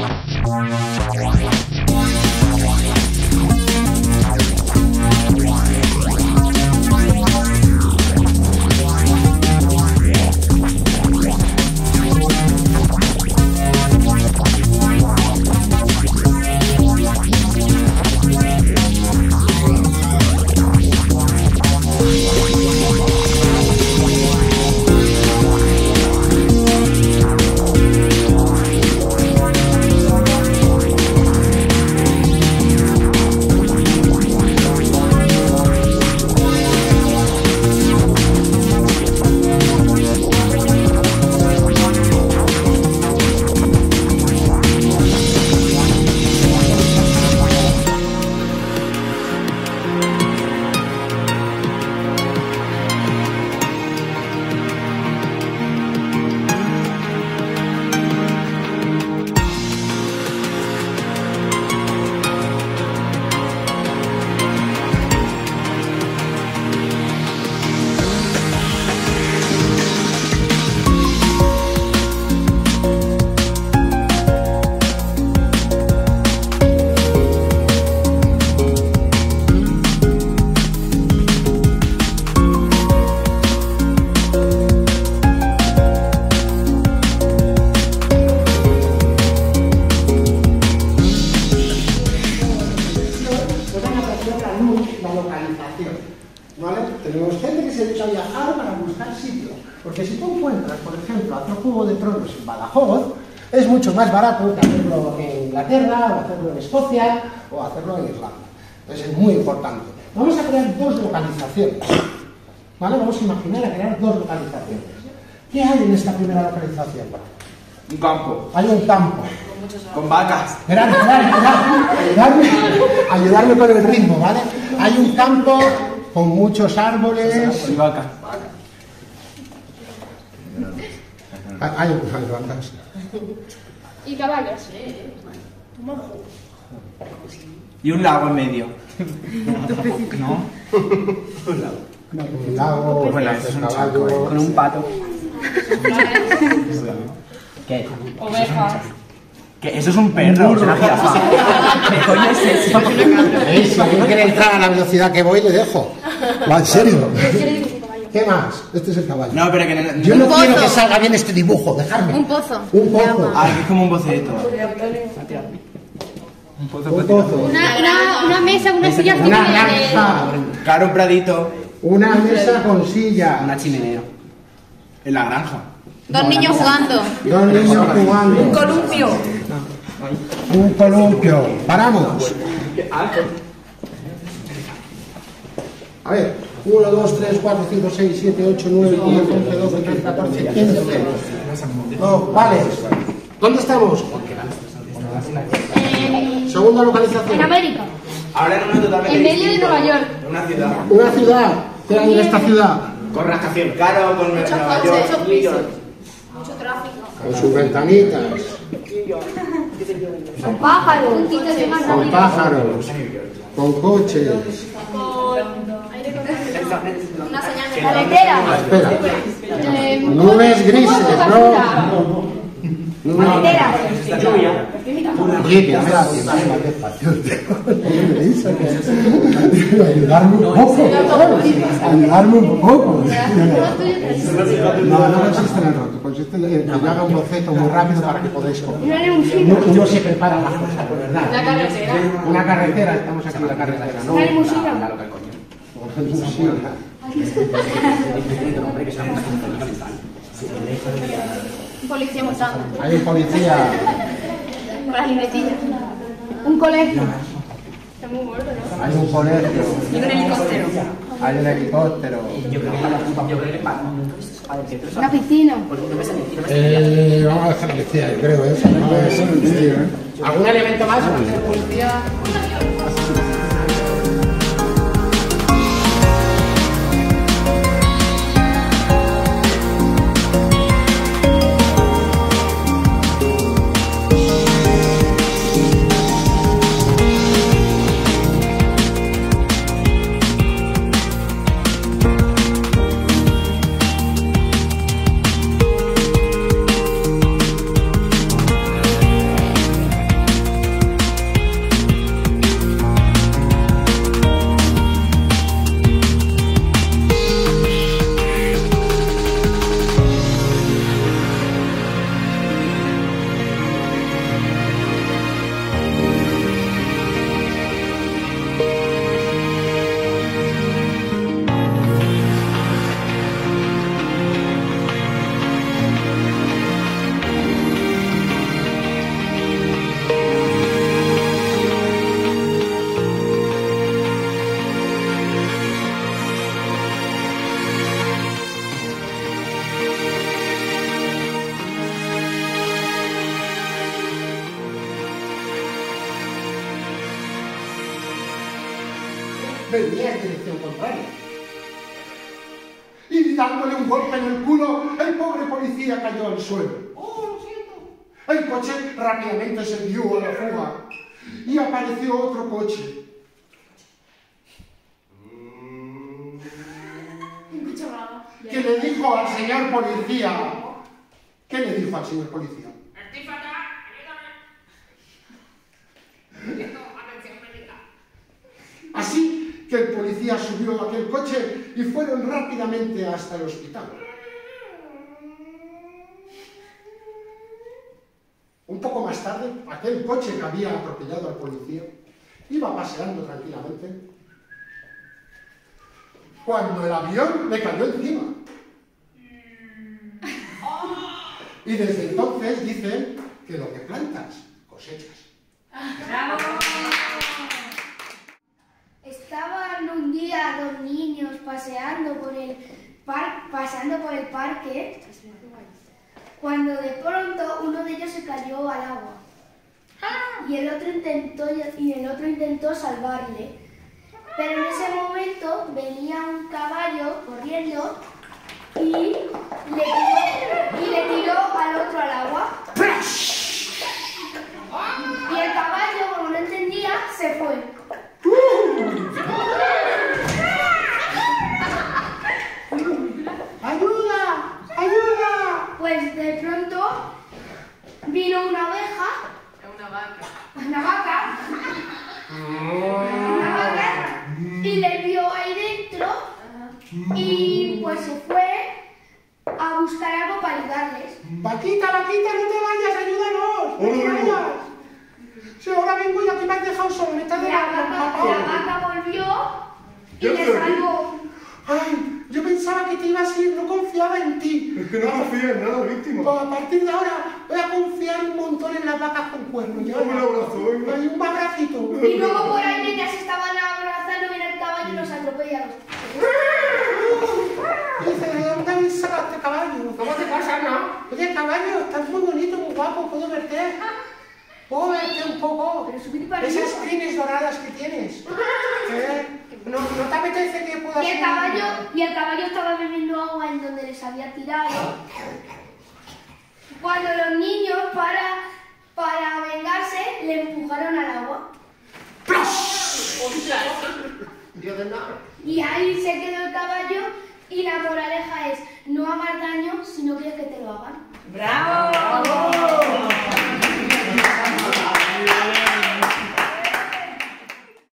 Thank you. Porque si tú encuentras, por ejemplo, hacer Juego de Tronos en Badajoz, es mucho más barato que hacerlo en Inglaterra, o hacerlo en Escocia, o hacerlo en Irlanda. Entonces es muy importante. Vamos a crear dos localizaciones. ¿Vale? Vamos a imaginar a crear dos localizaciones. ¿Qué hay en esta primera localización? Un campo. Hay un campo. Con vacas. Esperad, esperad, esperad. Ayudarme, ayudarme con el ritmo, ¿vale? Hay un campo con muchos árboles. Y vacas. Hay, hay. Y caballos. Y un lago en medio. ¿No? Un lago, Bueno, eso es un caballos. eh. Con un pato. ¿Qué? Ovejas. ¿Qué? Eso es un perro, es una jirafa. ¿Qué coño es eso? Eh, Si alguien quiere entrar a la velocidad que voy, le dejo. Va, en serio. ¿Qué más? Este es el caballo. No, pero que no. Yo no quiero que salga bien este dibujo, dejadme. Un pozo. Un pozo. Ah, que es como un boceto. Un pozo. Un pozo. Una, una, una mesa, unas sillas que Una granja. Claro, un pradito. Una mesa con silla. Una chimenea. En la granja. Dos niños jugando. Dos niños jugando. Un Columpio. Un columpio. Paramos. A ver. 1, 2, 3, 4, 5, 6, 7, 8, 9, 10, 11, 12, 13, 14, 15. No, vale. ¿Dónde estamos? Segunda En localización. América. Ahora en una totalmente. En medio de. Nueva York. En una ciudad. Una ciudad. ¿Qué hay en esta ciudad? Con rascación. Claro, con Nueva York. New York. Con sus ventanitas. Con pájaros. Con pájaros. Con coches. Carretera. Espera. Eh, Nubes grises, de ¿no? basura. Carretera. Oye, que me la más despacio. Ayudarme un poco. Ayudarme un poco. No, no consiste en el roto. Consiste en que yo haga un boceto muy rápido para que podáis un Uno, se prepara las cosas, verdad. La carretera. Una carretera, estamos aquí en la carretera, ¿no? Una limusina. Una limusina. Un policía montando. Hay un policía. Con las libretillas. Un colegio. Está muy gordo, ¿no? Hay un colegio. Y un helicóptero. Hay un helicóptero. Una piscina. Eh, vamos a dejar policía, yo creo, ¿eh? No es ¿eh? ¿Algún elemento más? Policía. Dándole un golpe en el culo, el pobre policía cayó al suelo. ¡Oh, lo siento! El coche rápidamente se dio a la fuga y apareció otro coche. Que le dijo al señor policía. ¿Qué le dijo al señor policía? Así que el policía subió a aquel coche y fueron rápidamente hasta el hospital. Un poco más tarde, aquel coche que había atropellado al policía iba paseando tranquilamente cuando el avión le cayó encima. Y desde entonces dicen que lo que plantas, cosechas. Estaban un día dos niños paseando por el par- pasando por el parque cuando de pronto uno de ellos se cayó al agua. Y el otro intentó y el otro intentó salvarle. Pero en ese momento venía un caballo corriendo y le tiró, y le tiró al otro al agua. Y el caballo como no entendía se fue ¡Ayuda! ¡Ayuda! Pues de pronto vino una oveja, Una vaca. una vaca, una vaca, y le vio ahí dentro y pues se fue a buscar algo para ayudarles. Vaquita, vaquita, no te vayas, ayúdanos, no te vayas. Si ahora vengo ya que me has dejado solo, me estás La dejando, vaca, papá. la vaca volvió y Yo le estoy aquí. salvó. Ay, yo pensaba que te ibas a ir, no confiaba en ti. Es que no confía en nada, víctima. Pues a partir de ahora voy a confiar un montón en las vacas con cuernos. ya. Un abrazo, venga. Ay, un abracito. Y luego por ahí mientras estaban abrazando viene el caballo y los atropella a los Dice, ¿de dónde habéis sacado este caballo? ¿Cómo te pasa, no? Oye, caballo, estás muy bonito, muy guapo, ¿puedo verte? ¿Puedo verte un poco? Pero subir para Esas crines doradas que tienes. ¿Eh? ¿No, ¿No te apetece que puedas... Y el caballo, y el caballo estaba bebiendo agua en donde les había tirado. Cuando los niños, para, para vengarse, le empujaron al agua. Y ahí se quedó el caballo y la moraleja es no hagas daño si no quieres que te lo hagan. ¡Bravo!